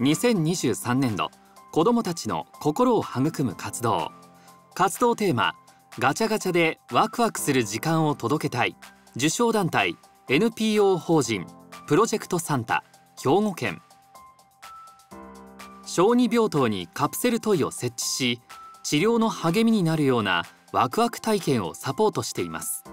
2023年度子どもたちの心を育む活動。活動テーマガチャガチャでワクワクする時間を届けたい。受賞団体 NPO 法人プロジェクトサンタ兵庫県。小児病棟にカプセルトイを設置し治療の励みになるようなワクワク体験をサポートしています。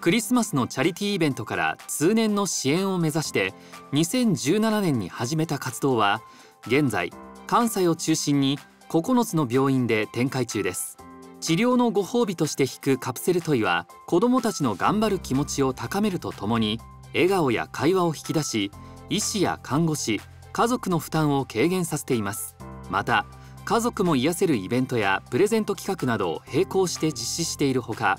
クリスマスのチャリティーイベントから通年の支援を目指して2017年に始めた活動は現在関西を中心に9つの病院で展開中です。治療のご褒美として引くカプセルトイは子どもたちの頑張る気持ちを高めるとともに笑顔や会話を引き出し医師や看護師家族の負担を軽減させています。また家族も癒せるイベントやプレゼント企画などを並行して実施しているほか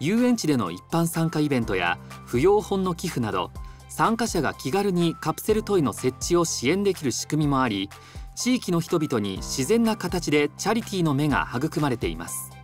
遊園地での一般参加イベントや不要本の寄付など参加者が気軽にカプセルトイの設置を支援できる仕組みもあり地域の人々に自然な形でチャリティーの目が育まれています。